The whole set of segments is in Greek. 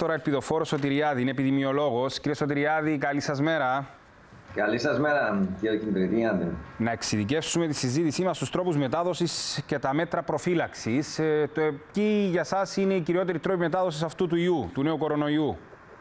Τώρα ελπιδοφόρος Σωτηριάδη, είναι επιδημιολόγος. Κύριε Σωτηριάδη, καλή σας μέρα. Καλή σας μέρα, κύριε Κιμπριτιάντη. Να εξειδικεύσουμε τη συζήτησή μας στους τρόπους μετάδοσης και τα μέτρα προφύλαξης. Ε, το ποιοι για εσά είναι οι κυριότεροι τρόποι μετάδοσης αυτού του ιού, του νέου κορονοϊού.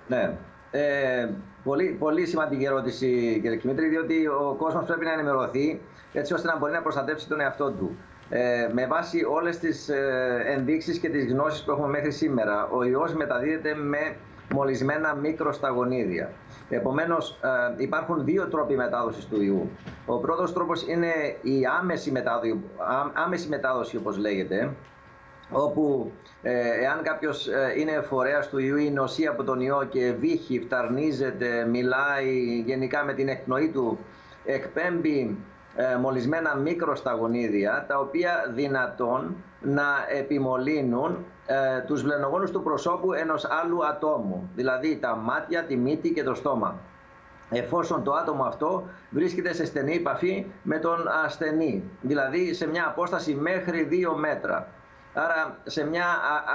Ναι. Ε, πολύ, πολύ σημαντική ερώτηση, κύριε Κιμήτρη, διότι ο κόσμος πρέπει να ενημερωθεί έτσι ώστε να μπορεί να προστατεύσει τον εαυτό του. Ε, με βάση όλες τις ε, ενδείξεις και τις γνώσεις που έχουμε μέχρι σήμερα, ο ιός μεταδίδεται με μολυσμένα μικροσταγονίδια. Επομένως, ε, υπάρχουν δύο τρόποι μετάδοσης του ιού. Ο πρώτος τρόπος είναι η άμεση μετάδοση, άμεση μετάδοση όπως λέγεται, όπου ε, εάν κάποιος ε, είναι φορέας του ιού ή νοσεί από τον ιό και βύχει, φταρνίζεται, μιλάει γενικά με την εκπνοή του, εκπέμπει ε, μολυσμένα μικροσταγονίδια τα οποία δυνατόν να επιμολύνουν ε, τους βλενογόνους του προσώπου ενός άλλου ατόμου, δηλαδή τα μάτια, τη μύτη και το στόμα. Εφόσον το άτομο αυτό βρίσκεται σε στενή επαφή με τον ασθενή, δηλαδή σε μια απόσταση μέχρι 2 μέτρα. Άρα σε μια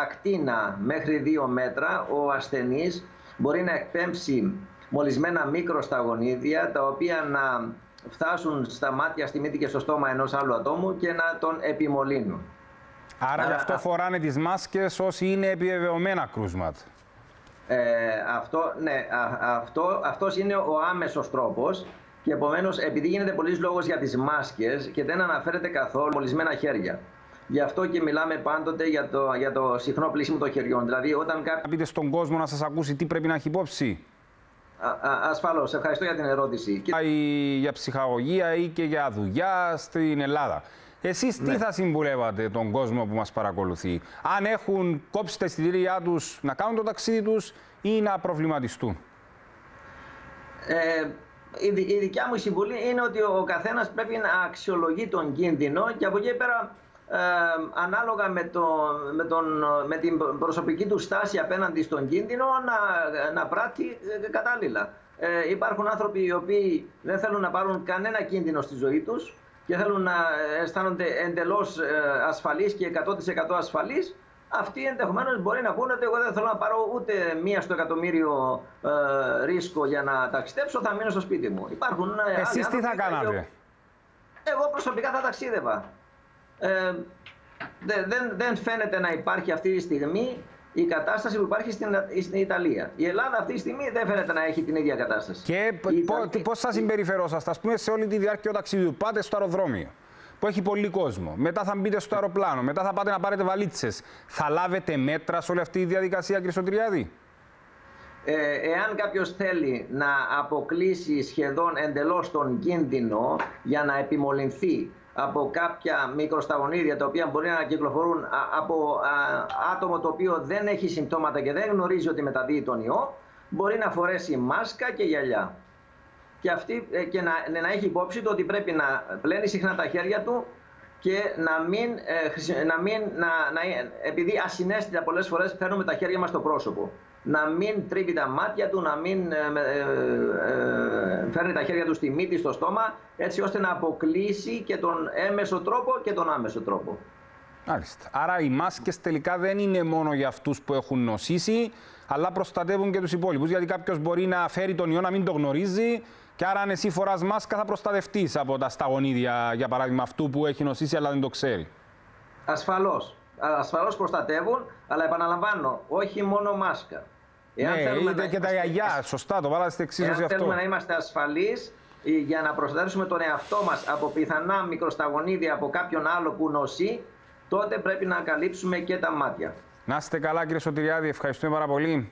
ακτίνα μέχρι 2 μέτρα ο ασθενής μπορεί να εκπέμψει μολυσμένα μικροσταγονίδια τα οποία να φτάσουν στα μάτια, στη μύτη και στο στόμα ενός άλλου ατόμου και να τον επιμολύνουν. Άρα, γι' αυτό φοράνε τις μάσκες όσοι είναι επιβεβαιωμένα κρούσματα. Ε, αυτό, ναι, αυτό, αυτός είναι ο άμεσος τρόπος και επομένως επειδή γίνεται πολλής λόγος για τις μάσκες και δεν αναφέρεται καθόλου μολυσμένα χέρια. Γι' αυτό και μιλάμε πάντοτε για το, για το συχνό πλήσιμο των χεριών. Δηλαδή, όταν κάποιο... Πείτε στον κόσμο να σας ακούσει τι πρέπει να έχει υπόψη. Ασφαλώς. Ευχαριστώ για την ερώτηση. Για ψυχαγωγία ή και για δουλειά στην Ελλάδα. Εσείς τι ναι. θα συμβουλεύατε τον κόσμο που μας παρακολουθεί, αν έχουν κόψει τα εισιτήριά τους να κάνουν το ταξίδι τους ή να προβληματιστούν; Ε, η, δικιά μου συμβουλή είναι ότι ο καθένας πρέπει να αξιολογεί τον κίνδυνο και από εκεί πέρα ε, ανάλογα με, το, με, τον, με την προσωπική του στάση απέναντι στον κίνδυνο να, να πράττει ε, κατάλληλα. Ε, υπάρχουν άνθρωποι οι οποίοι δεν θέλουν να πάρουν κανένα κίνδυνο στη ζωή τους και θέλουν να αισθάνονται εντελώς ε, ασφαλείς και 100% ασφαλείς αυτοί ενδεχομένως μπορεί να πούνε ότι εγώ δεν θέλω να πάρω ούτε μία στο εκατομμύριο ε, ρίσκο για να ταξιδέψω, θα μείνω στο σπίτι μου. Υπάρχουν Εσείς τι θα κάνατε; Εγώ προσωπικά θα ταξίδευα. Ε, δεν, δεν φαίνεται να υπάρχει αυτή τη στιγμή η κατάσταση που υπάρχει στην, στην Ιταλία. Η Ελλάδα αυτή τη στιγμή δεν φαίνεται να έχει την ίδια κατάσταση. Και πώς θα συμπεριφερόσαστε, ας πούμε, σε όλη τη διάρκεια του ταξιδιού. Πάτε στο αεροδρόμιο που έχει πολύ κόσμο. Μετά θα μπείτε στο αεροπλάνο. Μετά θα πάτε να πάρετε βαλίτσες. Θα λάβετε μέτρα σε όλη αυτή τη διαδικασία, κύριε Σωτηριάδη; Ε, εάν κάποιος θέλει να αποκλείσει σχεδόν εντελώς τον κίνδυνο για να επιμολυνθεί από κάποια μικροσταγονίδια τα οποία μπορεί να κυκλοφορούν από άτομο το οποίο δεν έχει συμπτώματα και δεν γνωρίζει ότι μεταδίδει τον ιό, μπορεί να φορέσει μάσκα και γυαλιά. Και, αυτή, ε, και να, να έχει υπόψη το ότι πρέπει να πλένει συχνά τα χέρια του και να μην, ε, να μην να, να, επειδή ασυνέστητα πολλές φορές φέρνουμε τα χέρια μας στο πρόσωπο να μην τρίβει τα μάτια του, να μην ε, ε, ε, φέρνει τα χέρια του στη μύτη, στο στόμα, έτσι ώστε να αποκλείσει και τον έμεσο τρόπο και τον άμεσο τρόπο. Μάλιστα. Άρα οι μάσκες τελικά δεν είναι μόνο για αυτούς που έχουν νοσήσει, αλλά προστατεύουν και τους υπόλοιπους. Γιατί κάποιος μπορεί να φέρει τον ιό να μην το γνωρίζει και άρα αν εσύ φοράς μάσκα θα προστατευτείς από τα σταγονίδια, για παράδειγμα, αυτού που έχει νοσήσει αλλά δεν το ξέρει. Ασφαλώς ασφαλώς προστατεύουν, αλλά επαναλαμβάνω, όχι μόνο μάσκα. Εάν ναι, είτε να και τα γιαγιά, σωστά, το βάλατε στην εξίσωση αυτό. Εάν θέλουμε να είμαστε ασφαλείς ε, για να προστατεύσουμε τον εαυτό μας από πιθανά μικροσταγονίδια από κάποιον άλλο που νοσεί, τότε πρέπει να καλύψουμε και τα μάτια. Να είστε καλά κύριε Σωτηριάδη, ευχαριστούμε πάρα πολύ.